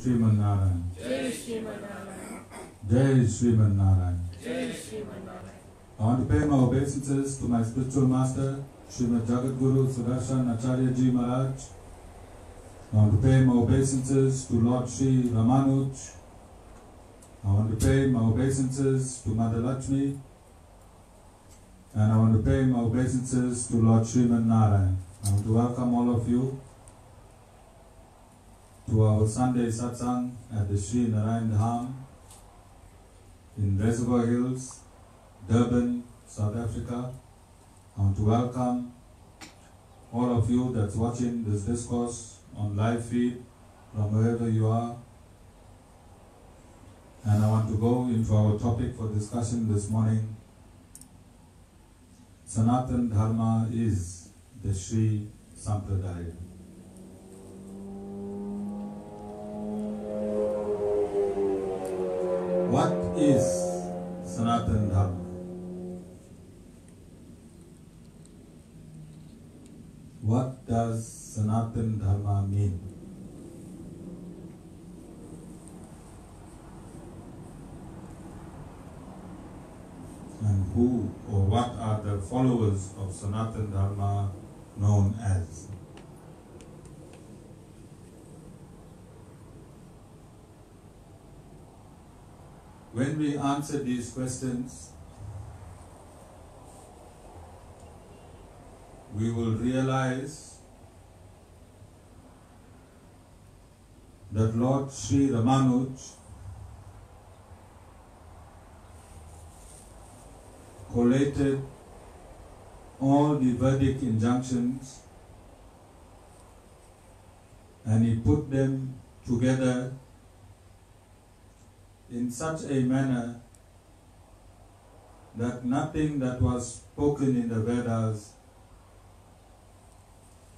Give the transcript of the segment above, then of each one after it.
Sriman Narayan. Jai Shrimanarayan. Jai Sriman Narayan. Jai Shrimanarayan. I want to pay my obeisances to my spiritual master, Srimad Jagat Guru Sudarshan Acharya Ji Maharaj. I want to pay my obeisances to Lord Sri Ramanuj. I want to pay my obeisances to Mother Lakshmi. And I want to pay my obeisances to Lord Sriman Narayan. I want to welcome all of you to our Sunday satsang at the Sri Narayan Dham in Reservoir Hills, Durban, South Africa. I want to welcome all of you that's watching this discourse on live feed from wherever you are. And I want to go into our topic for discussion this morning. Sanatan Dharma is the Sri Sampradaya. What is Sanatan Dharma? What does Sanatan Dharma mean? And who or what are the followers of Sanatan Dharma known as? When we answer these questions, we will realize that Lord Sri Ramanuj collated all the Vedic injunctions and he put them together in such a manner that nothing that was spoken in the Vedas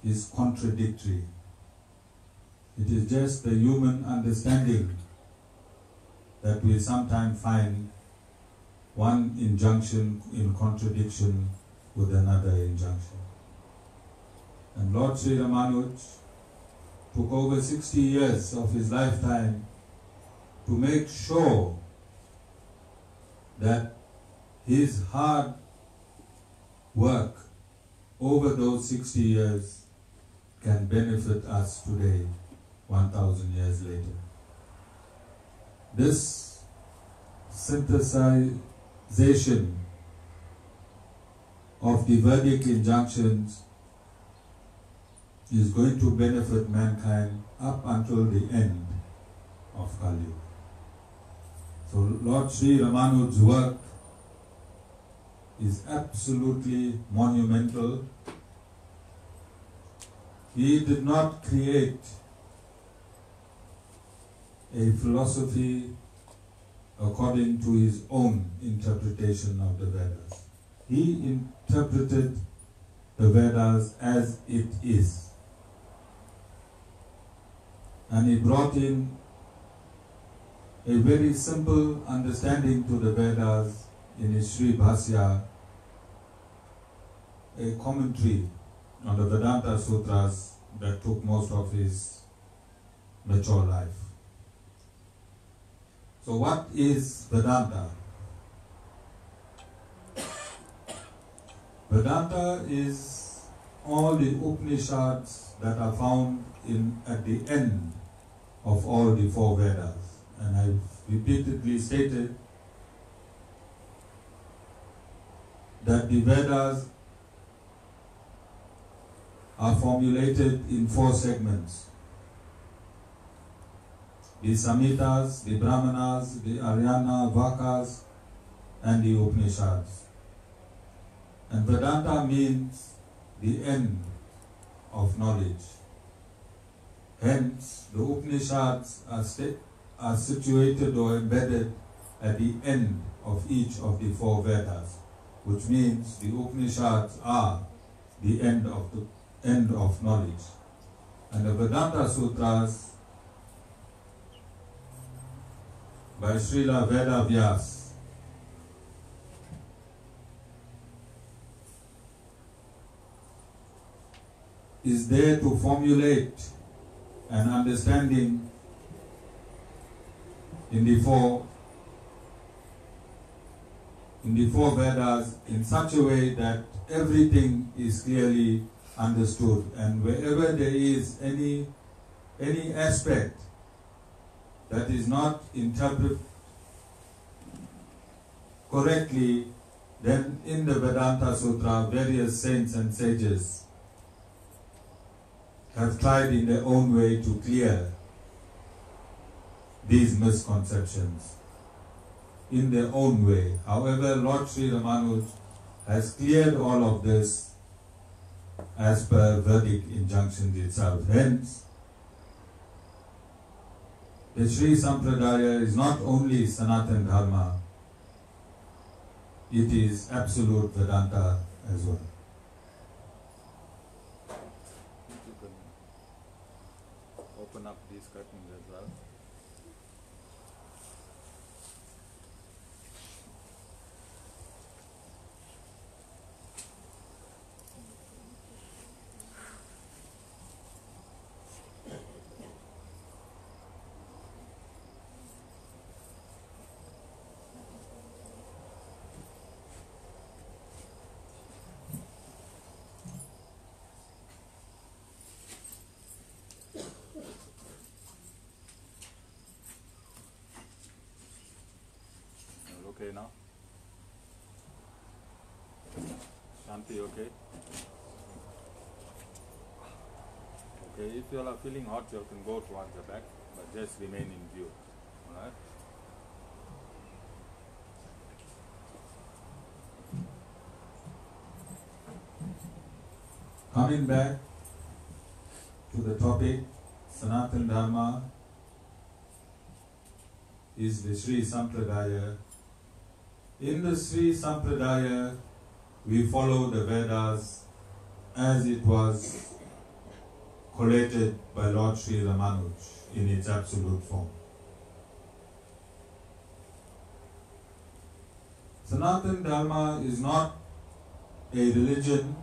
is contradictory. It is just the human understanding that we sometimes find one injunction in contradiction with another injunction. And Lord Sri Ramanuj took over 60 years of his lifetime to make sure that his hard work over those 60 years can benefit us today, 1,000 years later. This synthesization of the Vedic injunctions is going to benefit mankind up until the end of Kali. So Lord Sri Ramanuj's work is absolutely monumental. He did not create a philosophy according to his own interpretation of the Vedas. He interpreted the Vedas as it is. And he brought in a very simple understanding to the Vedas in his Sri Bhashya, a commentary on the Vedanta Sutras that took most of his mature life. So, what is Vedanta? Vedanta is all the Upanishads that are found in at the end of all the four Vedas. And I've repeatedly stated that the Vedas are formulated in four segments. The Samhitas, the Brahmanas, the Aranyakas, and the Upanishads. And Vedanta means the end of knowledge. Hence, the Upanishads are, sta- are situated or embedded at the end of each of the four Vedas, which means the Upanishads are the end of the end of knowledge. And the Vedanta Sutras by Srila Veda Vyas is there to formulate an understanding in the four in the four Vedas in such a way that everything is clearly understood. And wherever there is any any aspect that is not interpreted correctly then in the Vedanta Sutra various saints and sages have tried in their own way to clear these misconceptions in their own way. However, Lord Sri Ramanuj has cleared all of this as per Vedic injunctions itself. Hence, the Sri Sampradaya is not only Sanatan Dharma, it is absolute Vedanta as well. Open up these curtains as well. You're okay now? Okay? Okay, if you are feeling hot, you can go towards the back, but just remain in view. Alright? Coming back to the topic, Sanatana Dharma is the Sri Sampradaya. In the Sri Sampradaya, we follow the Vedas as it was collated by Lord Sri Ramanuj in its absolute form. Sanatan Dharma is not a religion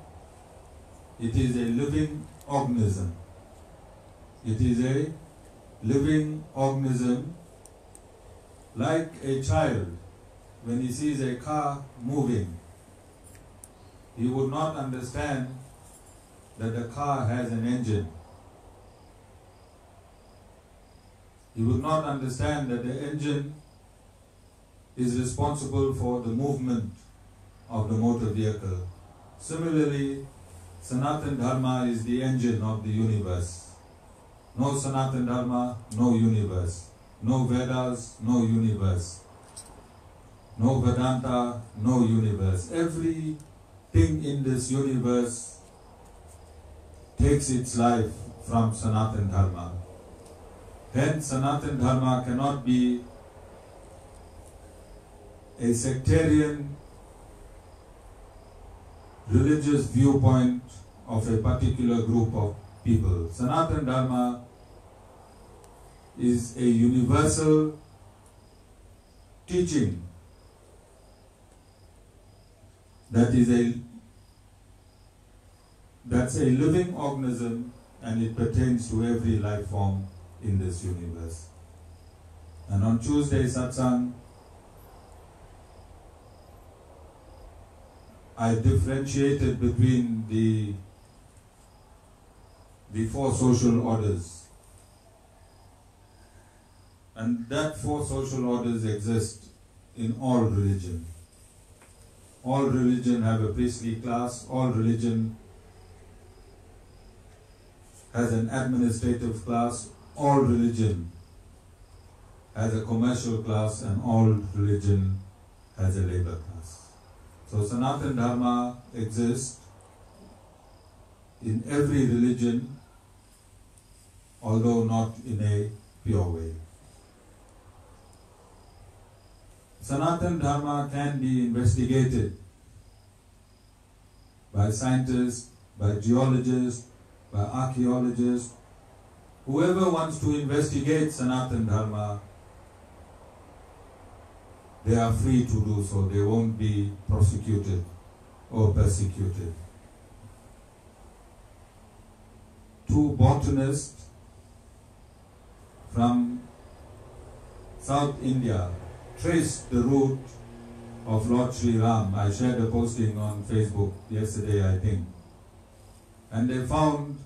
it is a living organism. It is a living organism like a child when he sees a car moving. He would not understand that the car has an engine. He would not understand that the engine is responsible for the movement of the motor vehicle. Similarly, Sanatan Dharma is the engine of the universe. No Sanatan Dharma, no universe. No Vedas, no universe. No Vedanta, no universe. Everything in this universe takes its life from Sanatan Dharma. Hence, Sanatan Dharma cannot be a sectarian religious viewpoint of a particular group of people. Sanatan Dharma is a universal teaching that is a that's a living organism and it pertains to every life form in this universe. And on Tuesday satsang I differentiated between the the four social orders. And that four social orders exist in all religion. All religion have a priestly class, all religion has an administrative class, all religion has a commercial class, and all religion has a labor class. So Sanatan Dharma exists in every religion, although not in a pure way. Sanatan Dharma can be investigated by scientists, by geologists, by archaeologists, whoever wants to investigate Sanatan Dharma, they are free to do so. They won't be prosecuted or persecuted. Two botanists from South India traced the route of Lord Sri Ram. I shared a posting on Facebook yesterday, I think. And they found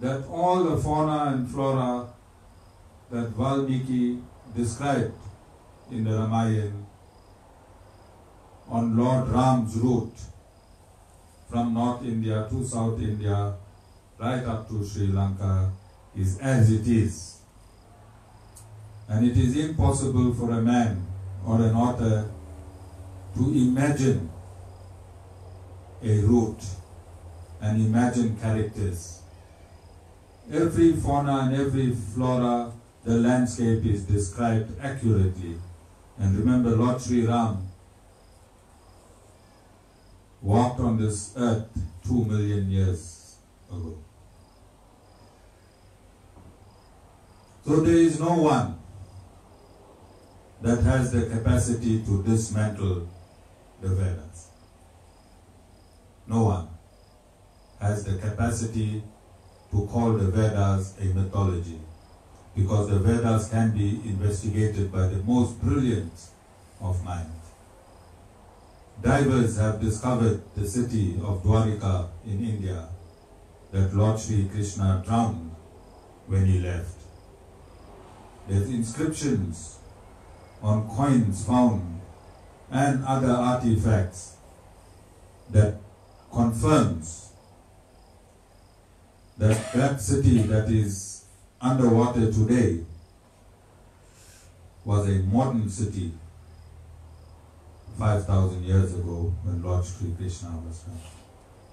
that all the fauna and flora that Valmiki described in the Ramayana on Lord Ram's route from North India to South India, right up to Sri Lanka, is as it is. And it is impossible for a man or an author to imagine a route and imagine characters. Every fauna and every flora, the landscape is described accurately. And remember, Lord Sri Ram walked on this earth two million years ago. So there is no one that has the capacity to dismantle the Vedas. No one has the capacity to call the Vedas a mythology because the Vedas can be investigated by the most brilliant of minds. Divers have discovered the city of Dwarika in India that Lord Sri Krishna drowned when he left. There's inscriptions on coins found and other artifacts that confirms that that city that is underwater today was a modern city 5,000 years ago when Lord Sri Krishna was found.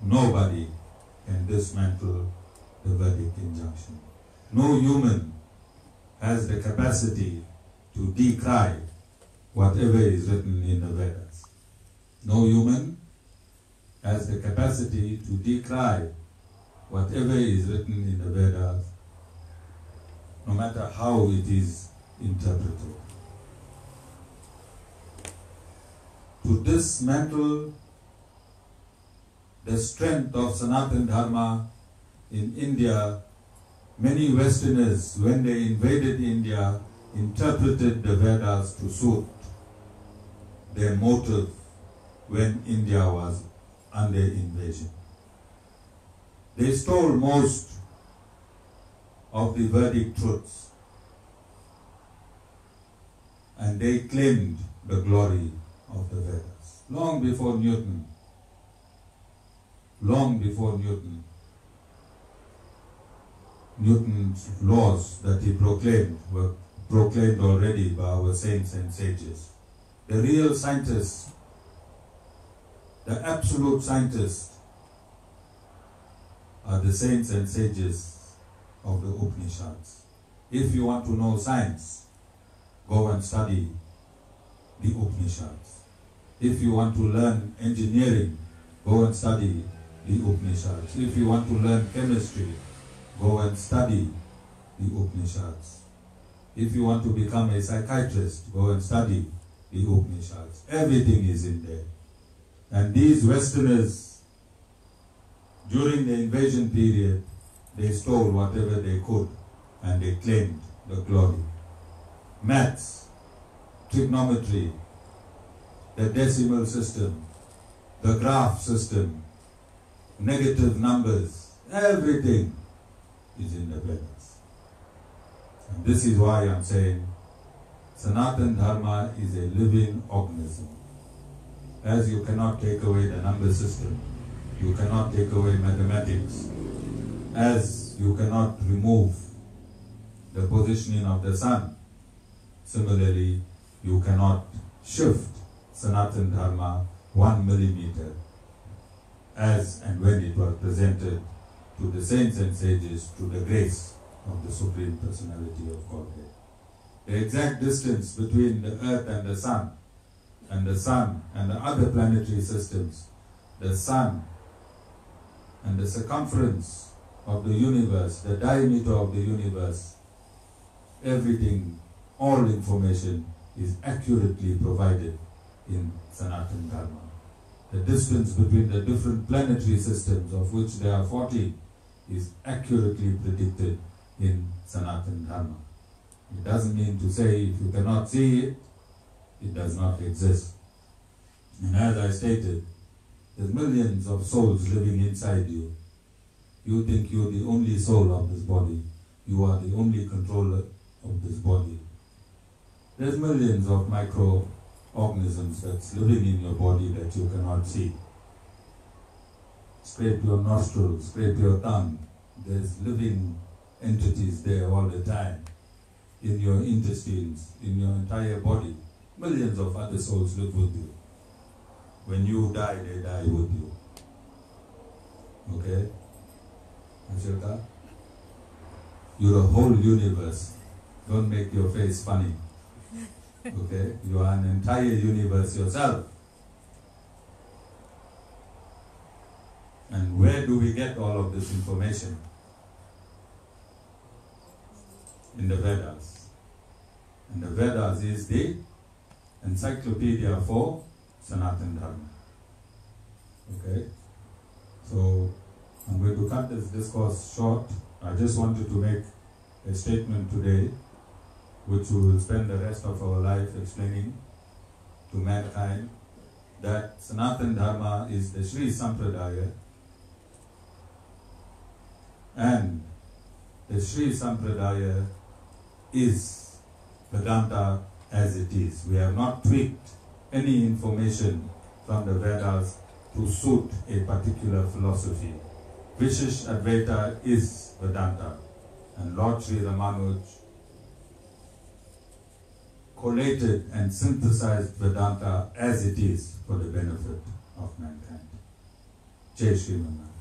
Nobody can dismantle the Vedic injunction. No human has the capacity to decry whatever is written in the Vedas. No human has the capacity to decry whatever is written in the Vedas, no matter how it is interpreted. To dismantle the strength of Sanatan Dharma in India, many Westerners, when they invaded India, interpreted the Vedas to suit their motive when India was under invasion. They stole most of the Vedic truths and they claimed the glory of the Vedas. Long before Newton, long before Newton, Newton's laws that he proclaimed were proclaimed already by our saints and sages. The real scientists, the absolute scientists, are the saints and sages of the Upanishads. If you want to know science, go and study the Upanishads. If you want to learn engineering, go and study the Upanishads. If you want to learn chemistry, go and study the Upanishads. If you want to become a psychiatrist, go and study the Upanishads. Everything is in there. And these Westerners, during the invasion period, they stole whatever they could and they claimed the glory. Maths, trigonometry, the decimal system, the graph system, negative numbers, everything is in the Vedas. And this is why I'm saying Sanatan Dharma is a living organism. As you cannot take away the number system, you cannot take away mathematics, as you cannot remove the positioning of the sun, similarly, you cannot shift Sanatan Dharma one millimeter as and when it was presented to the saints and sages to the grace of the Supreme Personality of Godhead. The exact distance between the earth and the sun, and the sun and the other planetary systems, the sun and the circumference of the universe, the diameter of the universe, everything, all information is accurately provided in Sanatan Dharma. The distance between the different planetary systems, of which there are 40, is accurately predicted in Sanatan Dharma. It doesn't mean to say if you cannot see it, it does not exist. And as I stated, there's millions of souls living inside you. You think you're the only soul of this body. You are the only controller of this body. There's millions of microorganisms that's living in your body that you cannot see. Scrape your nostrils, scrape your tongue. There's living entities there all the time. In your intestines, in your entire body. Millions of other souls live with you. When you die, they die with you. Okay? Ashilka? You're a whole universe. Don't make your face funny. Okay? You are an entire universe yourself. And where do we get all of this information? In the Vedas. And the Vedas is the encyclopedia for Sanatan Dharma. Okay? So, I'm going to cut this discourse short. I just wanted to make a statement today, which we will spend the rest of our life explaining to mankind, that Sanatan Dharma is the Sri Sampradaya, and the Sri Sampradaya is Vedanta as it is. We have not tweaked any information from the Vedas to suit a particular philosophy. Vishish Advaita is Vedanta, and Lord Sri Ramanuj collated and synthesized Vedanta as it is for the benefit of mankind. Jai Sri Ramanuj.